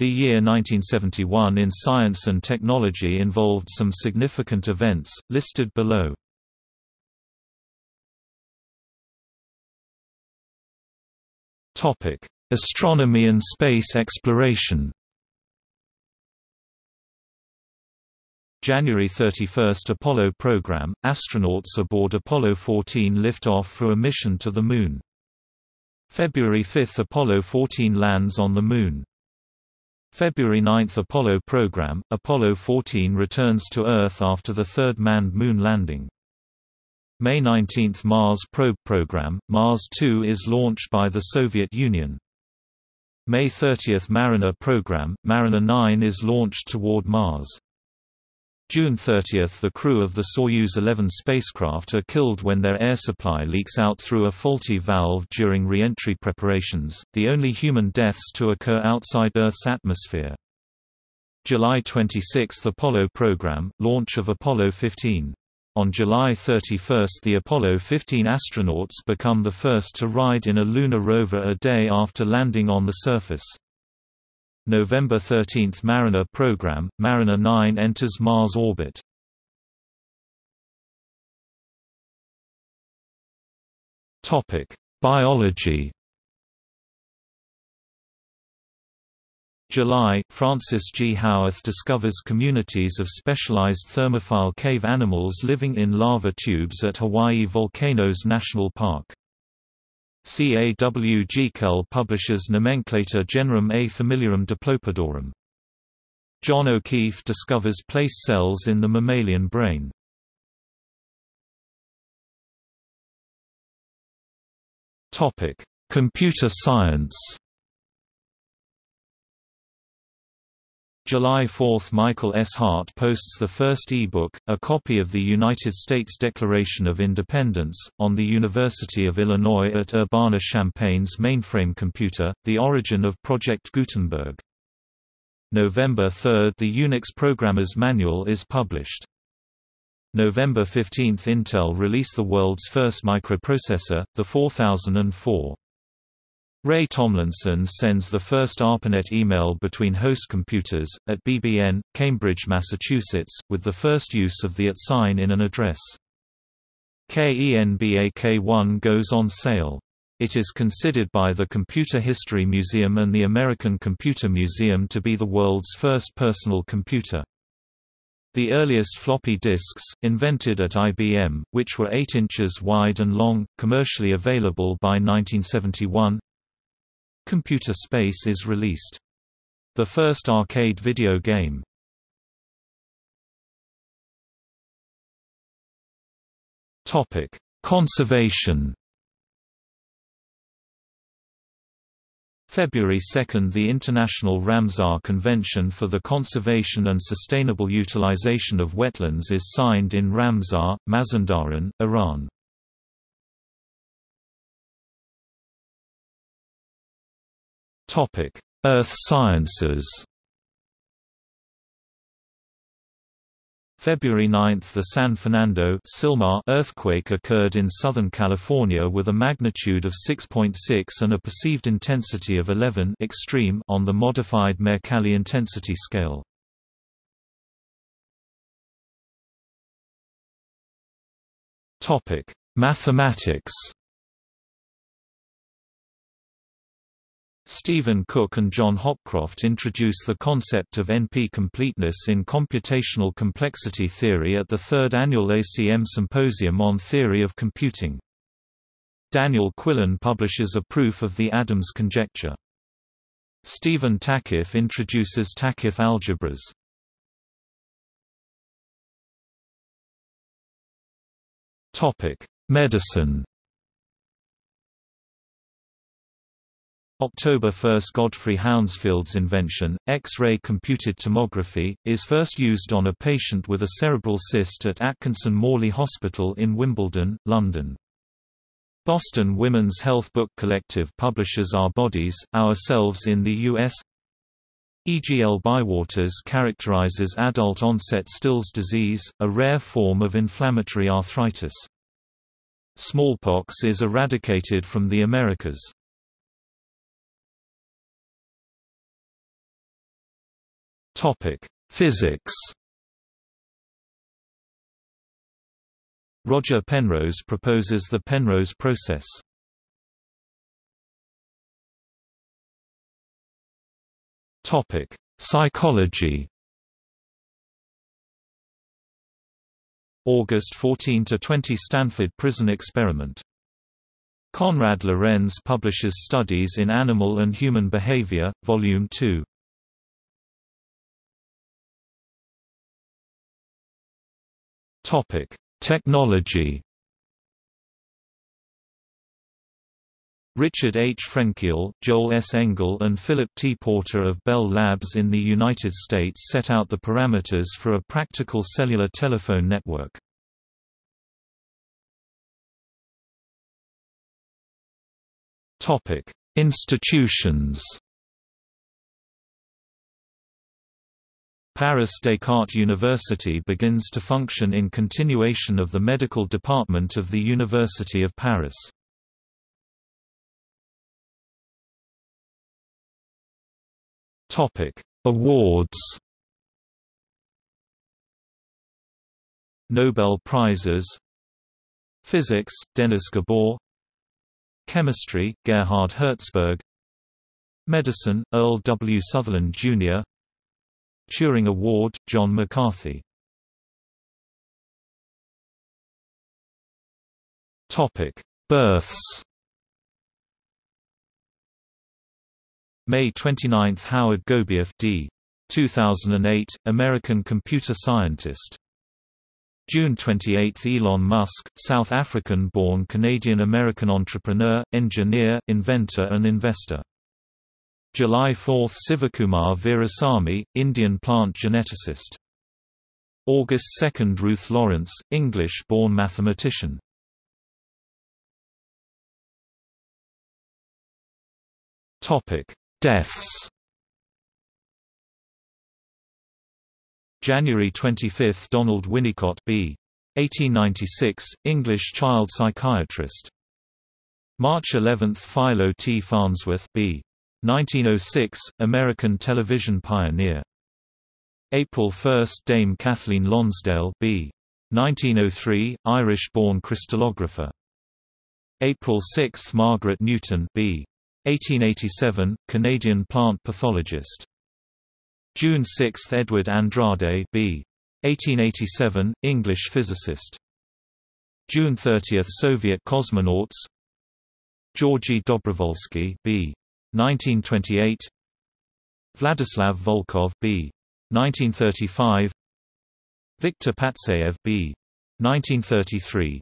The year 1971 in science and technology involved some significant events, listed below. Astronomy and space exploration January 31 Apollo program – Astronauts aboard Apollo 14 lift off for a mission to the Moon. February 5 Apollo 14 lands on the Moon. February 9 Apollo program – Apollo 14 returns to Earth after the third manned Moon landing. May 19 – Mars probe program – Mars 2 is launched by the Soviet Union. May 30 – Mariner program – Mariner 9 is launched toward Mars. June 30 – The crew of the Soyuz 11 spacecraft are killed when their air supply leaks out through a faulty valve during re-entry preparations, the only human deaths to occur outside Earth's atmosphere. July 26 – Apollo program – launch of Apollo 15. On July 31 the Apollo 15 astronauts become the first to ride in a lunar rover a day after landing on the surface. November 13 Mariner program, Mariner 9 enters Mars orbit. Biology July, Francis G. Howarth discovers communities of specialized thermophile cave animals living in lava tubes at Hawaii Volcanoes National Park. C. A. W. Jeekel publishes Nomenclator Generum et Familiarum Diplopodorum. John O'Keefe discovers place cells in the mammalian brain. Computer science July 4 – Michael S. Hart posts the first e-book, a copy of the United States Declaration of Independence, on the University of Illinois at Urbana-Champaign's mainframe computer, The Origin of Project Gutenberg. November 3 – The Unix Programmer's Manual is published. November 15 – Intel release the world's first microprocessor, the 4004. Ray Tomlinson sends the first ARPANET email between host computers, at BBN, Cambridge, Massachusetts, with the first use of the at sign in an address. KENBAK1 goes on sale. It is considered by the Computer History Museum and the American Computer Museum to be the world's first personal computer. The earliest floppy disks, invented at IBM, which were 8 inches wide and long, commercially available by 1971, Computer Space is released. The first arcade video game. Topic: Conservation. February 2 – The International Ramsar Convention for the Conservation and Sustainable Utilization of Wetlands is signed in Ramsar, Mazandaran, Iran. Earth Sciences. February 9 – The San Fernando earthquake occurred in Southern California with a magnitude of 6.6 and a perceived intensity of 11 extreme on the modified Mercalli intensity scale. Mathematics Stephen Cook and John Hopcroft introduce the concept of NP-completeness in computational complexity theory at the third annual ACM Symposium on Theory of Computing. Daniel Quillen publishes a proof of the Adams conjecture. Stephen Takacs introduces Takacs algebras. Medicine October 1 – Godfrey Hounsfield's invention, X-ray computed tomography, is first used on a patient with a cerebral cyst at Atkinson Morley Hospital in Wimbledon, London. Boston Women's Health Book Collective publishes Our Bodies, Ourselves in the U.S. E. G. L. Bywaters characterizes adult-onset Still's disease, a rare form of inflammatory arthritis. Smallpox is eradicated from the Americas. Topic: Physics. Roger Penrose proposes the Penrose process. Topic: Psychology. August 14 to 20 Stanford Prison Experiment. Konrad Lorenz publishes Studies in Animal and Human Behavior, Volume 2. Topic: Technology. Richard H. Frenkiel, Joel S. Engel and Philip T. Porter of Bell Labs in the United States set out the parameters for a practical cellular telephone network. Institutions Paris Descartes University begins to function in continuation of the medical department of the University of Paris. Topic: Awards. Nobel Prizes. Physics: Denis Gabor. Chemistry: Gerhard Herzberg. Medicine: Earl W. Sutherland Jr. Turing Award: John McCarthy. Topic: Births. May 29 – Howard Gobioff d. 2008, American computer scientist. June 28 – Elon Musk, South African-born Canadian-American entrepreneur, engineer, inventor and investor. July 4 – Sivakumar Virasamy, Indian plant geneticist. August 2 – Ruth Lawrence, English-born mathematician. Deaths January 25 – Donald Winnicott b. 1896, English child psychiatrist. March 11 – Philo T. Farnsworth b. 1906, American television pioneer. April 1 – Dame Kathleen Lonsdale b. 1903, Irish-born crystallographer. April 6 – Margaret Newton b. 1887, Canadian plant pathologist. June 6 – Edward Andrade b. 1887, English physicist. June 30 – Soviet cosmonauts Georgy Dobrovolsky b. 1928 Vladislav Volkov b. 1935 Viktor Patsayev b. 1933